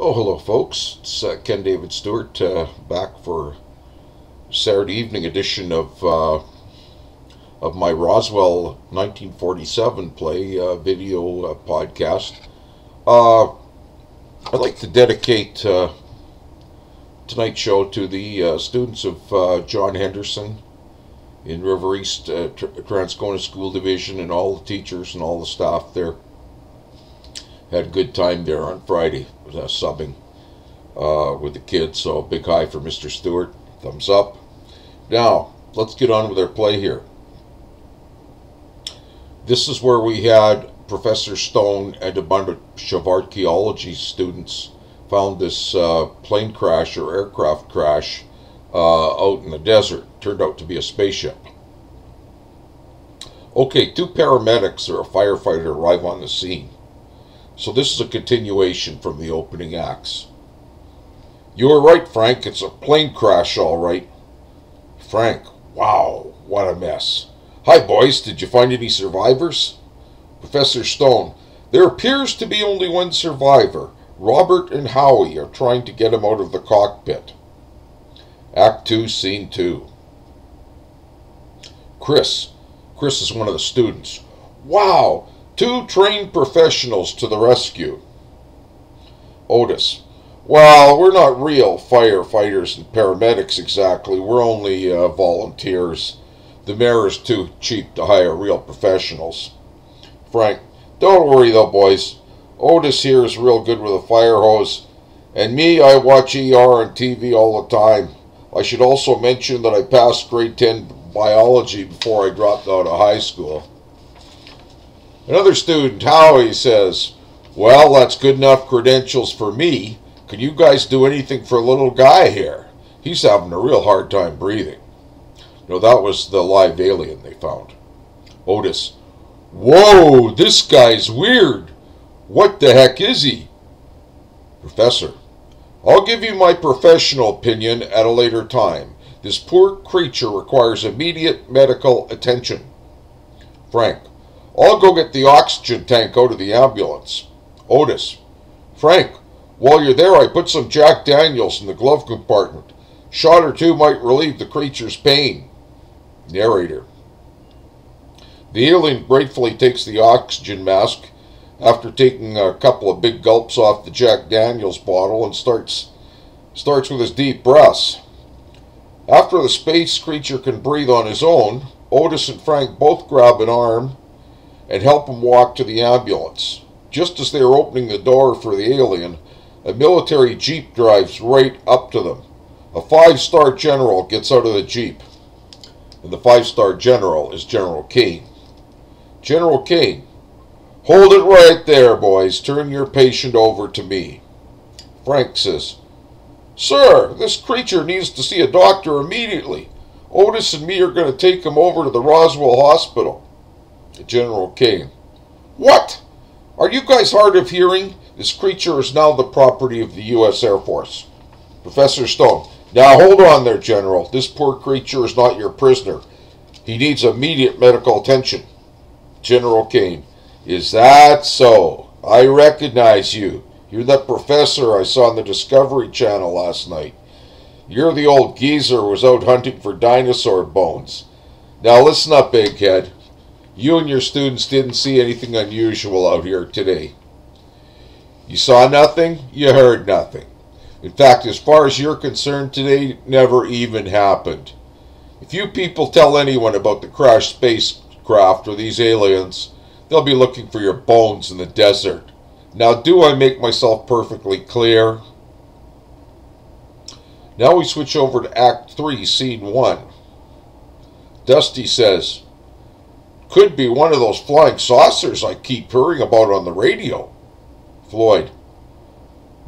Oh, hello, folks. It's uh, Ken David Stewart uh, back for Saturday evening edition of uh, of my Roswell 1947 play uh, video uh, podcast. Uh, I'd like to dedicate tonight's show to the students of John Henderson in River East Tr- Transcona School Division and all the teachers and all the staff there. Had a good time there on Friday, uh, subbing uh, with the kids. So big hi for Mr. Stewart. Thumbs up. Now let's get on with our play here. This is where we had Professor Stone and a bunch of archaeology students found this uh, plane crash or aircraft crash uh, out in the desert. Turned out to be a spaceship. Okay, two paramedics or a firefighter arrive on the scene. So this is a continuation from the opening acts. You were right, Frank. It's a plane crash, all right. Frank, wow, what a mess. Hi, boys. Did you find any survivors? Professor Stone, there appears to be only one survivor. Robert and Howie are trying to get him out of the cockpit. Act 2, Scene 2. Chris. Chris is one of the students. Wow, two trained professionals to the rescue. Otis. Well, we're not real firefighters and paramedics exactly. We're only uh, volunteers. The mayor is too cheap to hire real professionals. Frank. Don't worry though, boys. Otis here is real good with a fire hose. And me, I watch ER on TV all the time. I should also mention that I passed grade 10 biology before I dropped out of high school. Another student, Howie, says, Well, that's good enough credentials for me. Can you guys do anything for a little guy here? He's having a real hard time breathing. No, that was the live alien they found. Otis, Whoa, this guy's weird. What the heck is he? Professor, I'll give you my professional opinion at a later time. This poor creature requires immediate medical attention. Frank, I'll go get the oxygen tank out of the ambulance. Otis, Frank, while you're there, I put some Jack Daniels in the glove compartment. Shot or two might relieve the creature's pain. Narrator, the alien gratefully takes the oxygen mask after taking a couple of big gulps off the Jack Daniels bottle and starts starts with his deep breaths. After the space creature can breathe on his own, Otis and Frank both grab an arm and help him walk to the ambulance. Just as they are opening the door for the alien, a military jeep drives right up to them. A five-star general gets out of the jeep, and the five-star general is General Kane. General Kane, hold it right there, boys. Turn your patient over to me. Frank says, Sir, this creature needs to see a doctor immediately. Otis and me are going to take him over to the Roswell Hospital. General Kane, What? Are you guys hard of hearing? This creature is now the property of the U.S. Air Force. Professor Stone, now hold on there, General. This poor creature is not your prisoner. He needs immediate medical attention. General Kane, is that so? I recognize you. You're that professor I saw on the Discovery Channel last night. You're the old geezer who was out hunting for dinosaur bones. Now listen up, Egghead. You and your students didn't see anything unusual out here today. You saw nothing, you heard nothing. In fact, as far as you're concerned, today never even happened. If you people tell anyone about the crashed spacecraft or these aliens, they'll be looking for your bones in the desert. Now, do I make myself perfectly clear? Now we switch over to Act 3, Scene 1. Dusty says, Could be one of those flying saucers I keep hearing about on the radio. Floyd,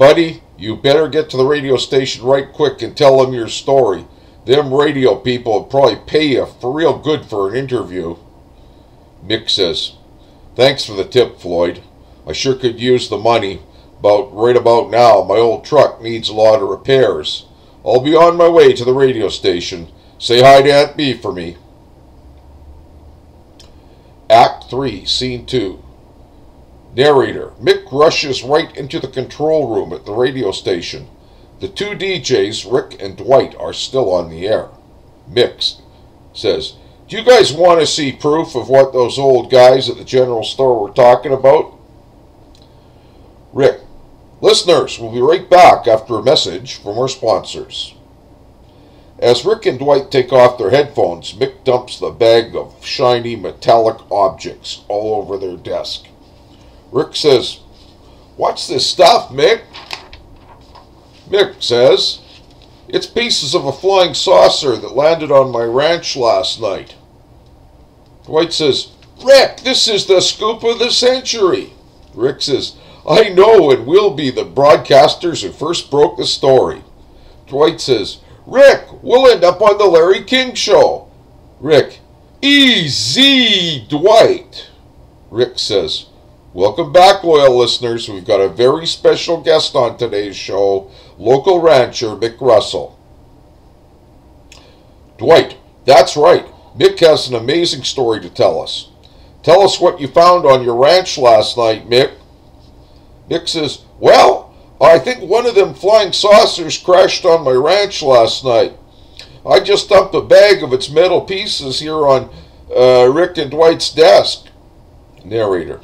Buddy, you better get to the radio station right quick and tell them your story. Them radio people will probably pay you for real good for an interview. Mick says, Thanks for the tip, Floyd. I sure could use the money. About right about now, my old truck needs a lot of repairs. I'll be on my way to the radio station. Say hi to Aunt B for me. Act 3, Scene 2. Narrator Mick rushes right into the control room at the radio station. The two DJs, Rick and Dwight, are still on the air. Mick says, Do you guys want to see proof of what those old guys at the general store were talking about? Rick, listeners, we'll be right back after a message from our sponsors. As Rick and Dwight take off their headphones, Mick dumps the bag of shiny metallic objects all over their desk. Rick says, What's this stuff, Mick? Mick says, It's pieces of a flying saucer that landed on my ranch last night. Dwight says, Rick, this is the scoop of the century. Rick says, I know it will be the broadcasters who first broke the story. Dwight says, Rick, we'll end up on the Larry King show. Rick, easy, Dwight. Rick says, Welcome back, loyal listeners. We've got a very special guest on today's show, local rancher Mick Russell. Dwight, that's right. Mick has an amazing story to tell us. Tell us what you found on your ranch last night, Mick. Mick says, Well, I think one of them flying saucers crashed on my ranch last night. I just dumped a bag of its metal pieces here on uh, Rick and Dwight's desk. Narrator.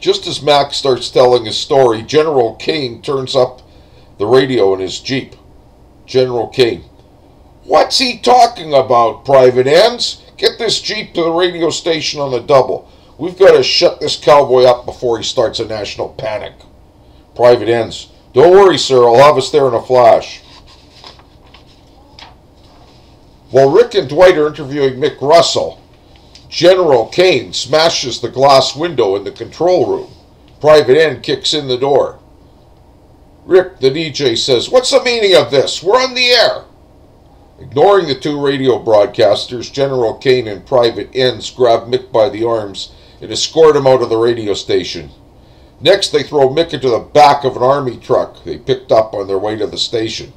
Just as Mac starts telling his story, General Kane turns up the radio in his Jeep. General Kane. What's he talking about, Private Ends? Get this Jeep to the radio station on the double. We've got to shut this cowboy up before he starts a national panic. Private Ends. Don't worry, sir. I'll have us there in a flash. While Rick and Dwight are interviewing Mick Russell, General Kane smashes the glass window in the control room. Private End kicks in the door. Rick, the DJ, says, What's the meaning of this? We're on the air. Ignoring the two radio broadcasters, General Kane and Private Ends grab Mick by the arms and escort him out of the radio station. Next, they throw Mick into the back of an army truck they picked up on their way to the station.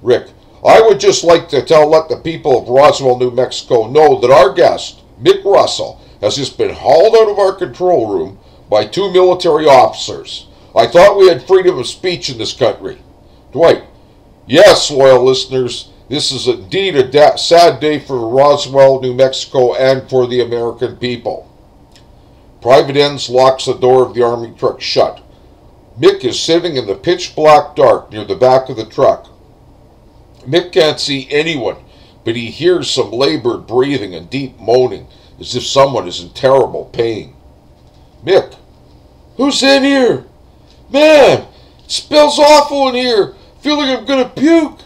Rick, I would just like to tell let the people of Roswell, New Mexico know that our guest, Mick Russell, has just been hauled out of our control room by two military officers. I thought we had freedom of speech in this country. Dwight, yes, loyal listeners, this is indeed a sad day for Roswell, New Mexico, and for the American people. Private Ends locks the door of the army truck shut. Mick is sitting in the pitch black dark near the back of the truck. Mick can't see anyone but he hears some labored breathing and deep moaning as if someone is in terrible pain. Mick, who's in here? Man, it smells awful in here. Feel like I'm gonna puke.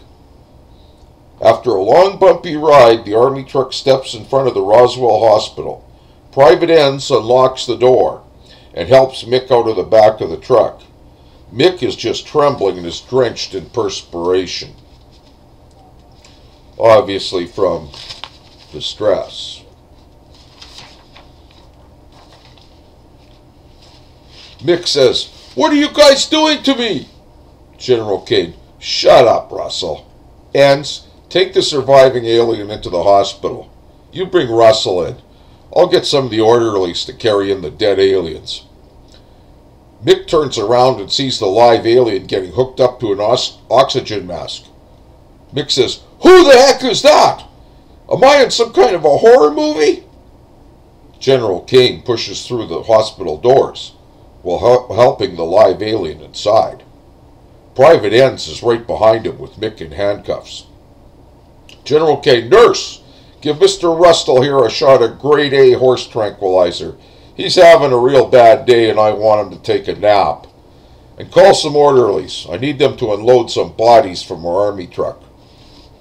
After a long bumpy ride, the army truck steps in front of the Roswell Hospital. Private Ends unlocks the door and helps Mick out of the back of the truck. Mick is just trembling and is drenched in perspiration obviously from the stress. Mick says, What are you guys doing to me? General Kane, Shut up, Russell. Ends, take the surviving alien into the hospital. You bring Russell in. I'll get some of the orderlies to carry in the dead aliens. Mick turns around and sees the live alien getting hooked up to an oxygen mask. Mick says, who the heck is that? Am I in some kind of a horror movie? General King pushes through the hospital doors while helping the live alien inside. Private Ends is right behind him with Mick in handcuffs. General K, nurse, give Mr. Russell here a shot of grade A horse tranquilizer. He's having a real bad day and I want him to take a nap. And call some orderlies. I need them to unload some bodies from our army truck.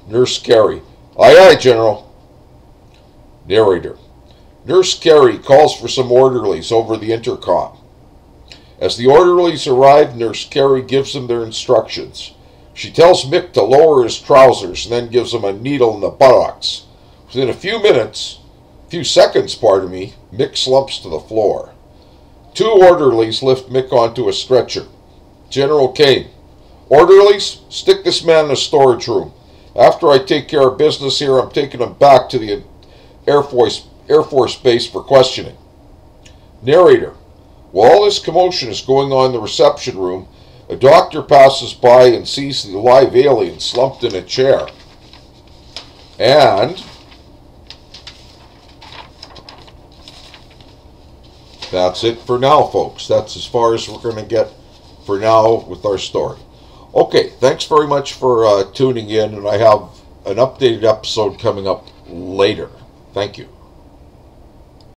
Nurse Carey. Aye, aye, General. Narrator. Nurse Carey calls for some orderlies over the intercom. As the orderlies arrive, Nurse Carey gives them their instructions. She tells Mick to lower his trousers and then gives him a needle in the buttocks. Within a few minutes, few seconds, pardon me, Mick slumps to the floor. Two orderlies lift Mick onto a stretcher. General Kane. Orderlies, stick this man in a storage room. After I take care of business here, I'm taking him back to the Air Force, Air Force Base for questioning. Narrator, While all this commotion is going on in the reception room, a doctor passes by and sees the live alien slumped in a chair. And that's it for now, folks. That's as far as we're going to get for now with our story. Okay, thanks very much for uh, tuning in, and I have an updated episode coming up later. Thank you.